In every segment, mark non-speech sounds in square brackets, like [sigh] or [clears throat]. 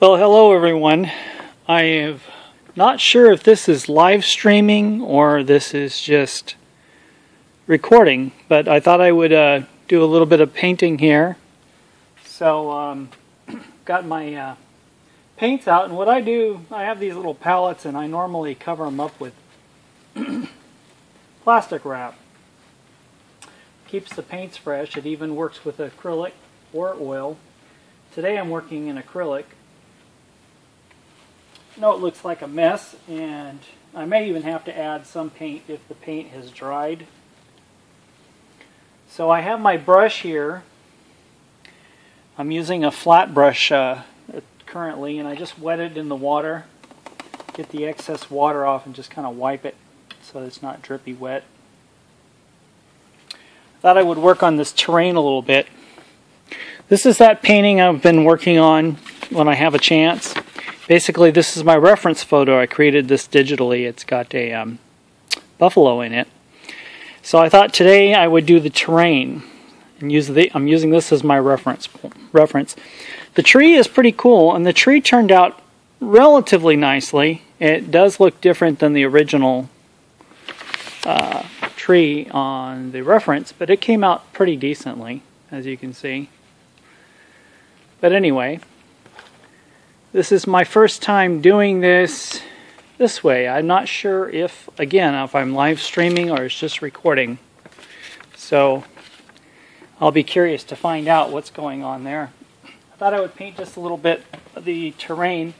Well, hello everyone. I am not sure if this is live streaming or this is just recording, but I thought I would uh, do a little bit of painting here. So, um, [clears throat] got my uh, paints out, and what I do, I have these little palettes, and I normally cover them up with [clears throat] plastic wrap. Keeps the paints fresh. It even works with acrylic or oil. Today I'm working in acrylic know it looks like a mess and I may even have to add some paint if the paint has dried. So I have my brush here. I'm using a flat brush uh, currently and I just wet it in the water. Get the excess water off and just kind of wipe it so it's not drippy wet. I thought I would work on this terrain a little bit. This is that painting I've been working on when I have a chance basically this is my reference photo. I created this digitally. It's got a um, buffalo in it. So I thought today I would do the terrain and use the. I'm using this as my reference. Reference. The tree is pretty cool, and the tree turned out relatively nicely. It does look different than the original uh, tree on the reference, but it came out pretty decently, as you can see. But anyway, this is my first time doing this this way. I'm not sure if, again, if I'm live streaming or it's just recording. So I'll be curious to find out what's going on there. I thought I would paint just a little bit of the terrain.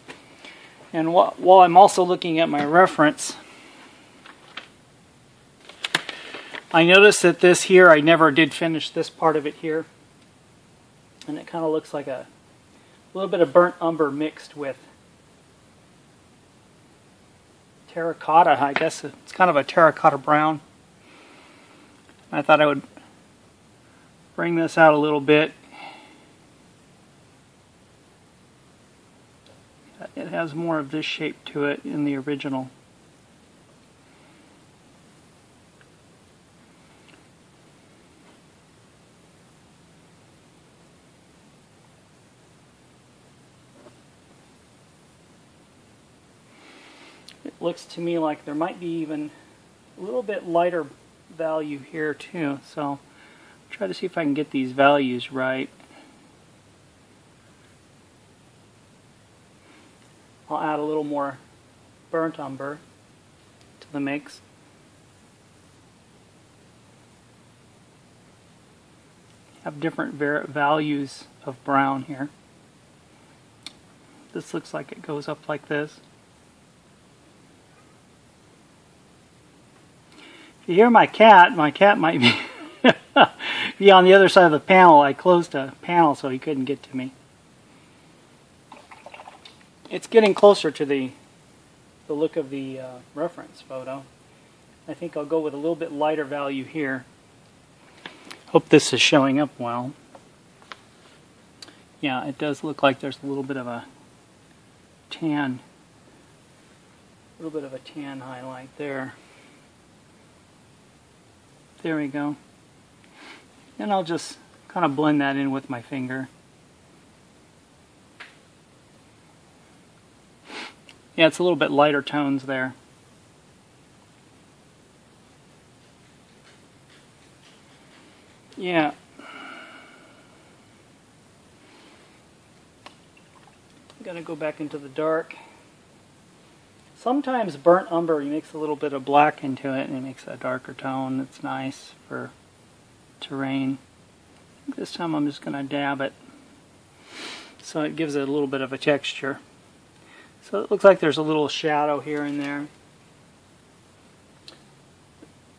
And wh while I'm also looking at my reference, I noticed that this here, I never did finish this part of it here. And it kind of looks like a a little bit of burnt umber mixed with terracotta. I guess it's kind of a terracotta brown. I thought I would bring this out a little bit. It has more of this shape to it in the original. Looks to me like there might be even a little bit lighter value here too. So try to see if I can get these values right. I'll add a little more burnt umber to the mix. Have different values of brown here. This looks like it goes up like this. You hear my cat, my cat might be, [laughs] be on the other side of the panel. I closed a panel so he couldn't get to me. It's getting closer to the, the look of the uh, reference photo. I think I'll go with a little bit lighter value here. Hope this is showing up well. Yeah, it does look like there's a little bit of a tan, a little bit of a tan highlight there. There we go. And I'll just kind of blend that in with my finger. Yeah, it's a little bit lighter tones there. Yeah. Gotta go back into the dark. Sometimes burnt umber makes a little bit of black into it and it makes a darker tone that's nice for terrain. This time I'm just going to dab it so it gives it a little bit of a texture. So it looks like there's a little shadow here and there.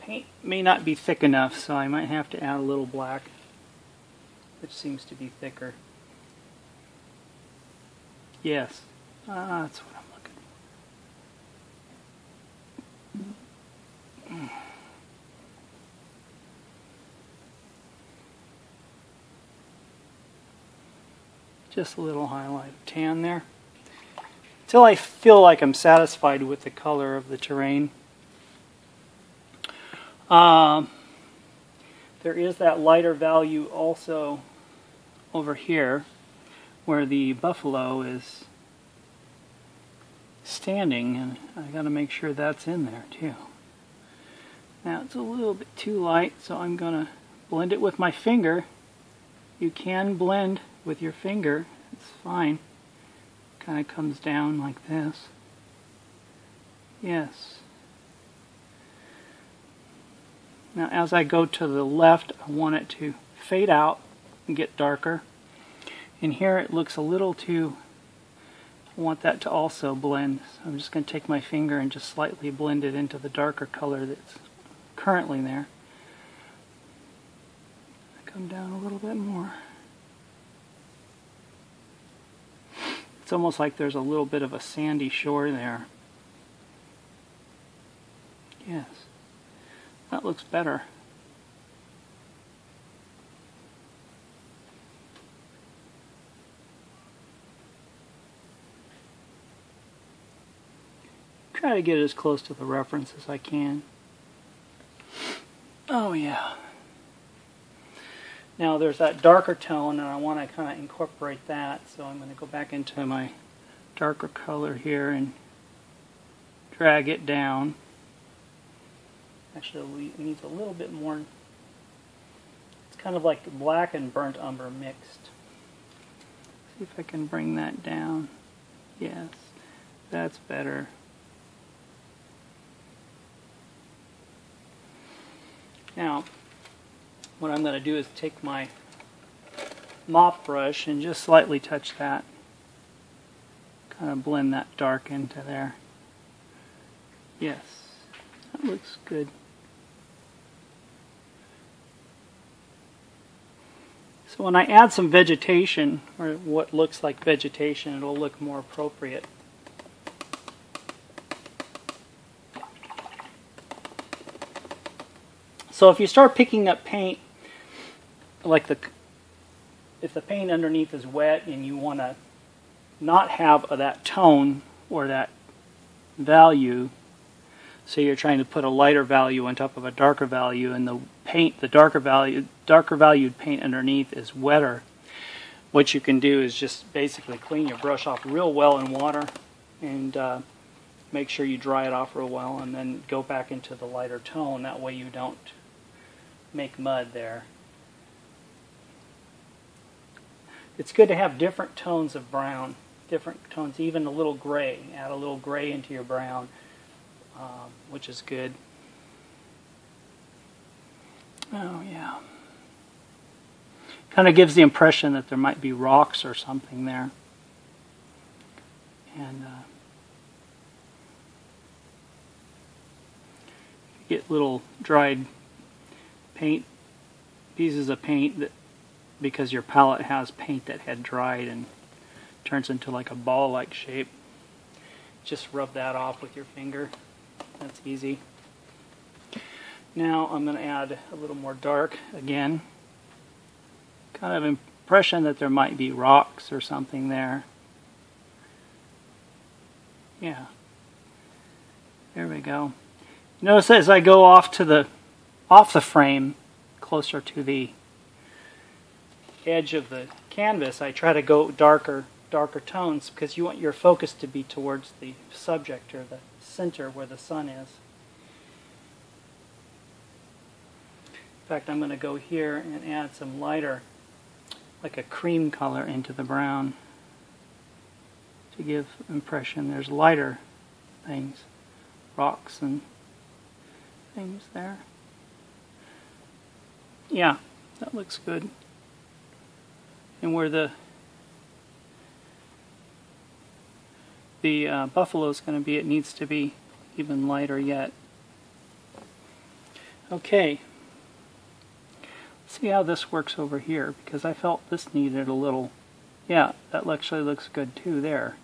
Paint may not be thick enough so I might have to add a little black which seems to be thicker. Yes, ah, that's what Just a little highlight of tan there. Until I feel like I'm satisfied with the color of the terrain. Um, there is that lighter value also over here where the buffalo is standing and I got to make sure that's in there too. Now it's a little bit too light so I'm to blend it with my finger. You can blend with your finger, it's fine. Kind of comes down like this. Yes. Now as I go to the left I want it to fade out and get darker. And here it looks a little too I want that to also blend. So I'm just going to take my finger and just slightly blend it into the darker color that's currently there. Come down a little bit more. It's almost like there's a little bit of a sandy shore there. Yes, that looks better. try to get as close to the reference as I can. Oh yeah. Now there's that darker tone and I want to kind of incorporate that so I'm going to go back into my darker color here and drag it down. Actually it needs a little bit more, it's kind of like black and burnt umber mixed. See if I can bring that down. Yes, that's better. Now, what I'm going to do is take my mop brush and just slightly touch that. Kind of blend that dark into there. Yes, that looks good. So when I add some vegetation, or what looks like vegetation, it'll look more appropriate. So if you start picking up paint, like the, if the paint underneath is wet and you want to not have that tone or that value, say you're trying to put a lighter value on top of a darker value, and the paint, the darker value, darker valued paint underneath is wetter. What you can do is just basically clean your brush off real well in water, and uh, make sure you dry it off real well, and then go back into the lighter tone. That way you don't make mud there. It's good to have different tones of brown, different tones, even a little gray. Add a little gray into your brown, um, which is good. Oh, yeah. Kind of gives the impression that there might be rocks or something there. And uh, get little dried paint pieces of paint that because your palette has paint that had dried and turns into like a ball like shape. Just rub that off with your finger. That's easy. Now I'm going to add a little more dark again. Kind of impression that there might be rocks or something there. Yeah. There we go. Notice as I go off to the off the frame closer to the edge of the canvas, I try to go darker, darker tones because you want your focus to be towards the subject or the center where the sun is. In fact, I'm going to go here and add some lighter, like a cream color into the brown to give impression there's lighter things, rocks and things there. Yeah, that looks good. And where the the uh, buffalo is going to be, it needs to be even lighter yet. Okay, Let's see how this works over here because I felt this needed a little, yeah, that actually looks good too there.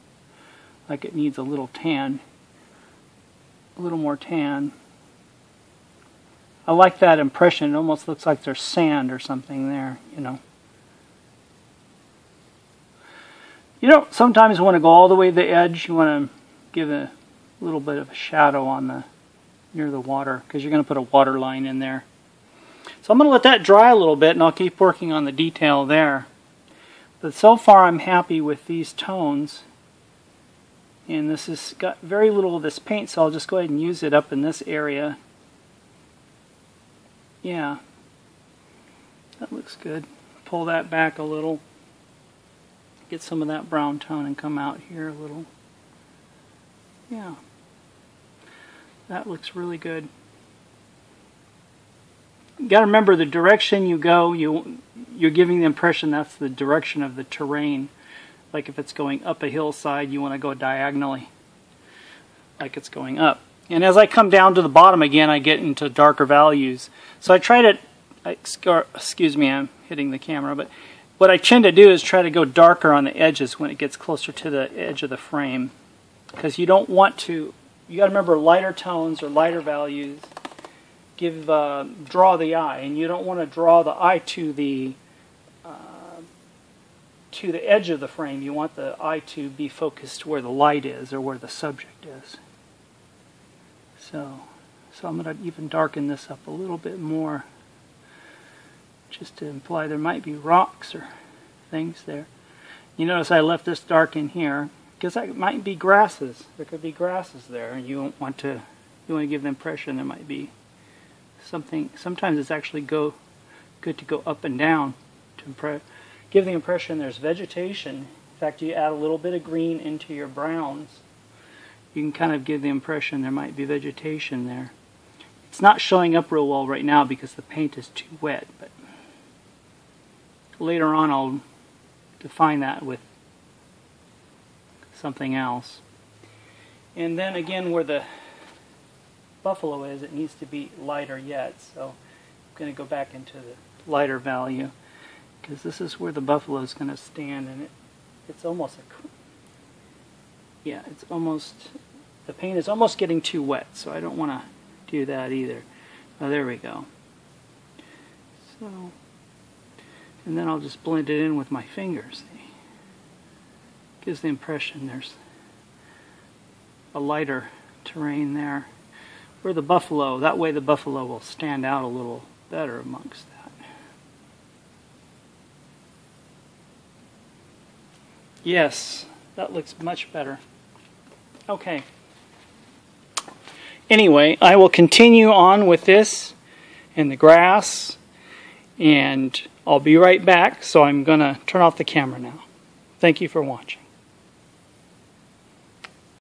Like it needs a little tan, a little more tan. I like that impression. It almost looks like there's sand or something there, you know. You don't sometimes want to go all the way to the edge. You want to give a little bit of a shadow on the near the water because you're going to put a water line in there. So I'm going to let that dry a little bit and I'll keep working on the detail there. But so far I'm happy with these tones. And this has got very little of this paint, so I'll just go ahead and use it up in this area. Yeah, that looks good. Pull that back a little. Get some of that brown tone and come out here a little. Yeah. That looks really good. You got to remember the direction you go, you you're giving the impression that's the direction of the terrain. Like if it's going up a hillside, you want to go diagonally, like it's going up. And as I come down to the bottom again, I get into darker values. So I try to, excuse me, I'm hitting the camera, but what I tend to do is try to go darker on the edges when it gets closer to the edge of the frame. Because you don't want to, you got to remember lighter tones or lighter values give uh, draw the eye, and you don't want to draw the eye to the uh, to the edge of the frame. You want the eye to be focused where the light is or where the subject is. So, so I'm going to even darken this up a little bit more, just to imply there might be rocks or things there. You notice I left this dark in here because that might be grasses. There could be grasses there, and you don't want to. You want to give the impression there might be something. Sometimes it's actually go good to go up and down to give the impression there's vegetation. In fact, you add a little bit of green into your browns, you can kind of give the impression there might be vegetation there. It's not showing up real well right now because the paint is too wet, but later on I'll define that with something else. And then again where the buffalo is, it needs to be lighter yet. So I'm going to go back into the lighter value because this is where the buffalo is going to stand and it, it's almost a, yeah, it's almost, the paint is almost getting too wet, so I don't want to do that either. Oh, there we go. So, and then I'll just blend it in with my fingers. Gives the impression there's a lighter terrain there Where the buffalo. That way the buffalo will stand out a little better amongst that. Yes, that looks much better. Okay. Anyway, I will continue on with this and the grass, and I'll be right back. So I'm going to turn off the camera now. Thank you for watching.